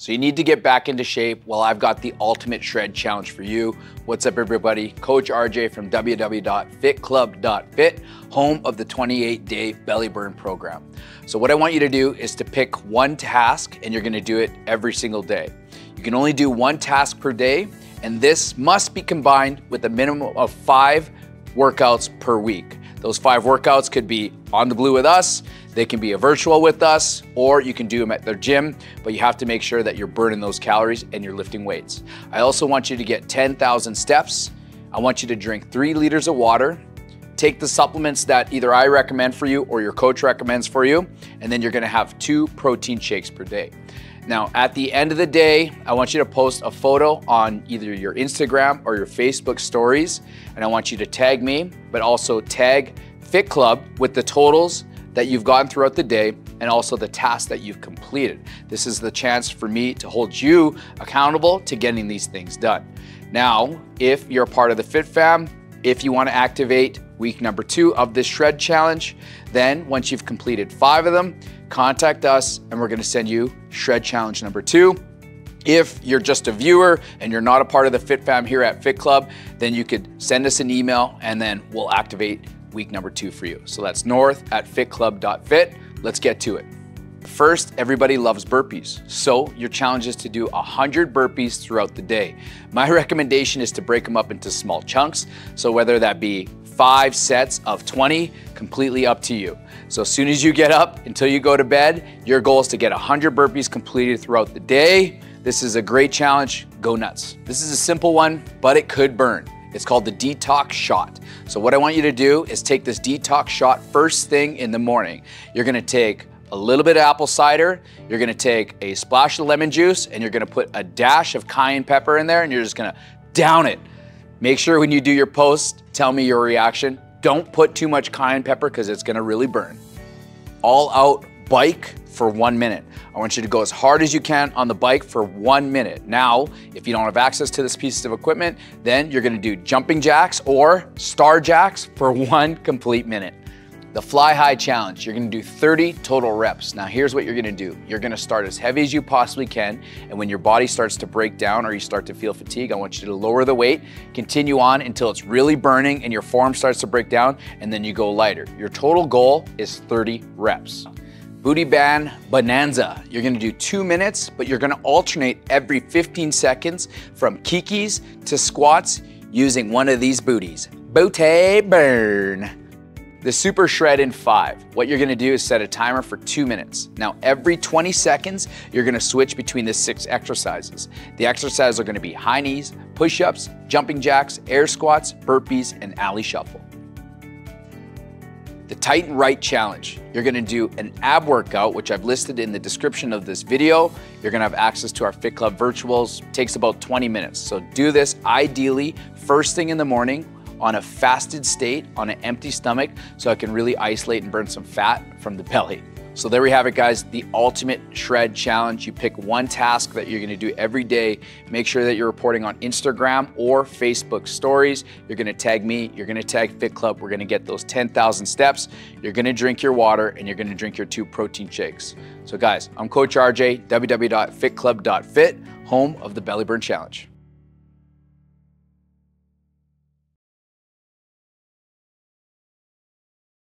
So you need to get back into shape. Well, I've got the ultimate shred challenge for you. What's up, everybody? Coach RJ from www.fitclub.fit, home of the 28 day belly burn program. So, what I want you to do is to pick one task and you're gonna do it every single day. You can only do one task per day, and this must be combined with a minimum of five workouts per week. Those five workouts could be on the blue with us, they can be a virtual with us, or you can do them at their gym, but you have to make sure that you're burning those calories and you're lifting weights. I also want you to get 10,000 steps. I want you to drink three liters of water, take the supplements that either I recommend for you or your coach recommends for you, and then you're gonna have two protein shakes per day. Now, at the end of the day, I want you to post a photo on either your Instagram or your Facebook stories, and I want you to tag me, but also tag Fit Club with the totals that you've gotten throughout the day and also the tasks that you've completed. This is the chance for me to hold you accountable to getting these things done. Now, if you're a part of the Fit Fam, if you want to activate week number two of this shred challenge, then once you've completed five of them, contact us and we're going to send you shred challenge number two. If you're just a viewer and you're not a part of the Fit Fam here at Fit Club, then you could send us an email and then we'll activate week number two for you. So that's north at fitclub.fit. Let's get to it. First, everybody loves burpees. So your challenge is to do 100 burpees throughout the day. My recommendation is to break them up into small chunks. So whether that be five sets of 20, completely up to you. So as soon as you get up until you go to bed, your goal is to get 100 burpees completed throughout the day. This is a great challenge. Go nuts. This is a simple one, but it could burn. It's called the detox shot. So what I want you to do is take this detox shot first thing in the morning. You're gonna take a little bit of apple cider, you're gonna take a splash of lemon juice, and you're gonna put a dash of cayenne pepper in there, and you're just gonna down it. Make sure when you do your post, tell me your reaction. Don't put too much cayenne pepper because it's gonna really burn. All out bike for one minute. I want you to go as hard as you can on the bike for one minute. Now, if you don't have access to this piece of equipment, then you're gonna do jumping jacks or star jacks for one complete minute. The Fly High Challenge, you're gonna do 30 total reps. Now here's what you're gonna do. You're gonna start as heavy as you possibly can, and when your body starts to break down or you start to feel fatigue, I want you to lower the weight, continue on until it's really burning and your form starts to break down, and then you go lighter. Your total goal is 30 reps. Booty Band Bonanza. You're gonna do two minutes, but you're gonna alternate every 15 seconds from kikis to squats using one of these booties. Booty Burn. The Super Shred in five. What you're gonna do is set a timer for two minutes. Now, every 20 seconds, you're gonna switch between the six exercises. The exercises are gonna be high knees, push-ups, jumping jacks, air squats, burpees, and Ali Shuffle. The Tight and Right Challenge. You're gonna do an ab workout, which I've listed in the description of this video. You're gonna have access to our Fit Club virtuals. It takes about 20 minutes. So do this ideally first thing in the morning on a fasted state, on an empty stomach, so I can really isolate and burn some fat from the belly. So there we have it, guys, the ultimate shred challenge. You pick one task that you're gonna do every day. Make sure that you're reporting on Instagram or Facebook stories. You're gonna tag me, you're gonna tag Fit Club. We're gonna get those 10,000 steps. You're gonna drink your water and you're gonna drink your two protein shakes. So guys, I'm Coach RJ, www.fitclub.fit, home of the Belly Burn Challenge.